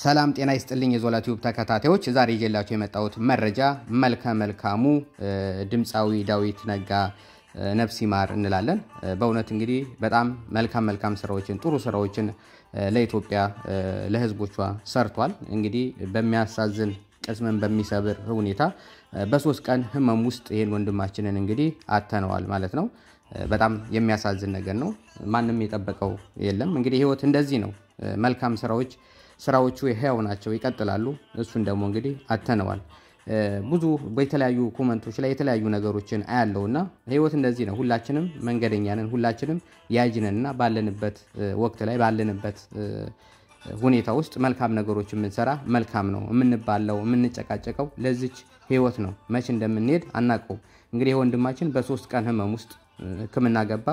ሰላም ጤና ይስጥልኝ የዞላ ቲዩብ ተከታታዮች፣ ዛሬ ይዤላችሁ የመጣሁት መረጃ መልከ መልካሙ ድምፃዊ ዳዊት ነጋ ነፍስ ይማር እንላለን። በእውነት እንግዲህ በጣም መልካም መልካም ስራዎችን ጥሩ ስራዎችን ለኢትዮጵያ ለሕዝቦቿ ሰርቷል። እንግዲህ በሚያሳዝን ቅስምን በሚሰብር ሁኔታ በሶስት ቀን ህመም ውስጥ ይህን ወንድማችንን እንግዲህ አተነዋል ማለት ነው። በጣም የሚያሳዝን ነገር ነው። ማንም የጠበቀው የለም። እንግዲህ ህይወት እንደዚህ ነው። መልካም ስራዎች ስራዎቹ ህያው ናቸው፣ ይቀጥላሉ። እሱን ደግሞ እንግዲህ አተነዋል። ብዙ በተለያዩ ኮመንቶች ላይ የተለያዩ ነገሮችን አያለው እና ህይወት እንደዚህ ነው። ሁላችንም መንገደኛ ነን፣ ሁላችንም ያጅነን እና ባለንበት ወቅት ላይ ባለንበት ሁኔታ ውስጥ መልካም ነገሮች የምንሰራ መልካም ነው። የምንባለው የምንጨቃጨቀው ለዚች ህይወት ነው። መቼ እንደምንሄድ አናውቀውም። እንግዲህ ወንድማችን በሶስት ቀን ህመም ውስጥ ህክምና ገባ።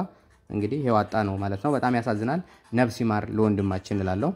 እንግዲህ ህዋጣ ነው ማለት ነው። በጣም ያሳዝናል። ነፍስ ይማር ለወንድማችን እላለሁ።